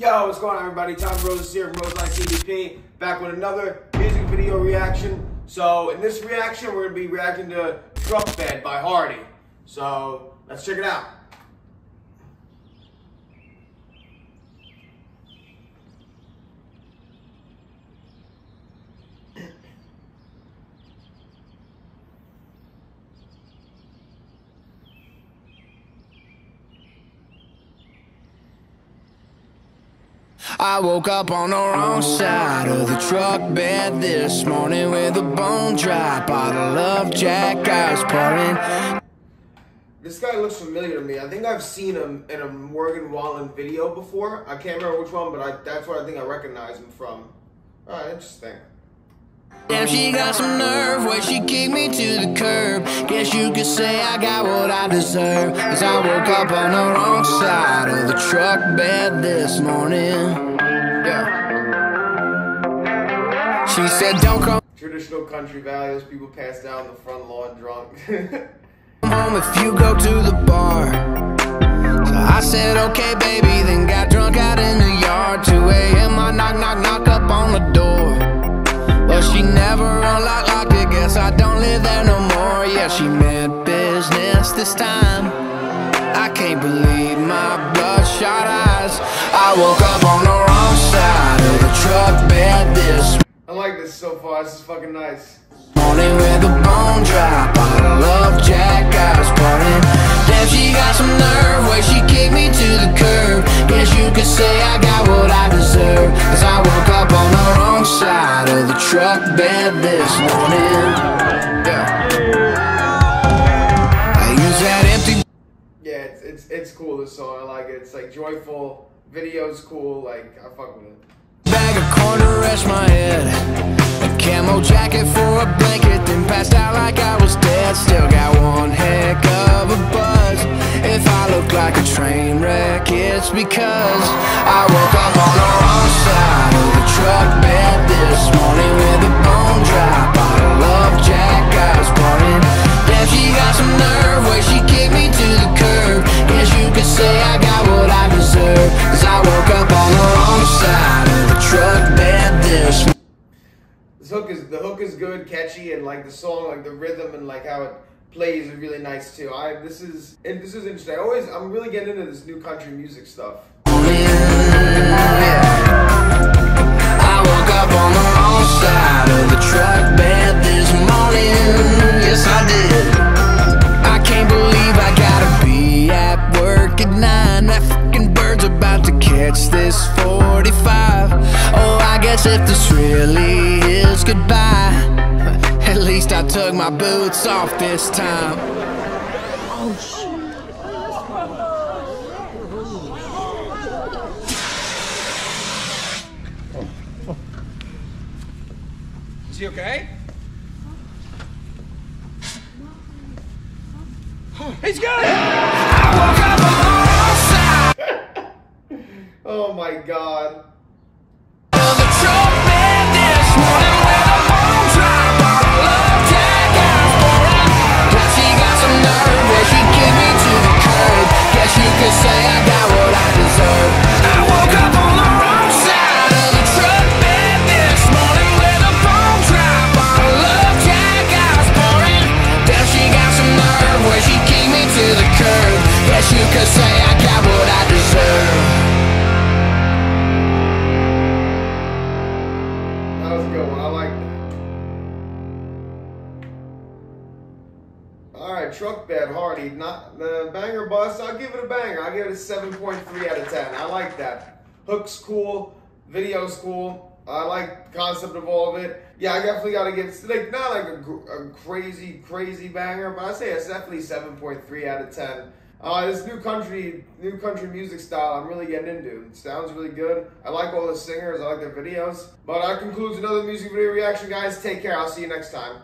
Yo, what's going on everybody? Tom Rose here from Roseline TVP, back with another music video reaction. So in this reaction, we're gonna be reacting to Truck Bed by Hardy. So let's check it out. I woke up on the wrong side of the truck bed this morning with a bone dry bottle of Jack I was pouring. This guy looks familiar to me. I think I've seen him in a Morgan Wallen video before. I can't remember which one, but I, that's what I think I recognize him from. Alright, interesting. Damn, she got some nerve where she kicked me to the curb. Guess you could say I got what I deserve. Cause I woke up on the wrong side of the truck bed this morning. Yeah. She said, Don't come Traditional country values, people pass down the front lawn drunk. come home if you go to the bar. So I said, Okay, baby, then got drunk out in the yard. 2 a.m. I knock, knock, knock up on the door. But she never unlocked, locked it. Guess I don't live there no more. Yeah, she meant business this time. I can't believe my bloodshot eyes. I woke up on the wrong side of the truck bed this I like this so far. This is fucking nice. morning with a bone dry bottle of Jack I pouring. Damn, she got some nerve where she kicked me to the curb. Guess you could say I cool. This song, I like it. It's like joyful. Video's cool. Like I fuck with it. bag of corn to rest my head. A camo jacket for a blanket, then passed out like I was dead. Still got one heck of a buzz. If I look like a train wreck, it's because I woke up on the wrong side of the truck bed hook is good, catchy, and like the song, like the rhythm and like how it plays is really nice too. I this is and this is interesting. I always I'm really getting into this new country music stuff. this 45. I guess if this really is goodbye, at least I took my boots off this time. Is he okay? He's good! Oh my god. Could say I got what I deserve. That was a good one. I like that. Alright, truck bed Hardy. Not the banger bus. I'll give it a banger. I'll give it a 7.3 out of 10. I like that. Hook's cool, video's cool. I like the concept of all of it. Yeah, I definitely gotta give it like not like a crazy, crazy banger, but I say it's definitely 7.3 out of 10. Uh, this new country, new country music style, I'm really getting into. It sounds really good. I like all the singers. I like their videos. But that concludes another music video reaction, guys. Take care. I'll see you next time.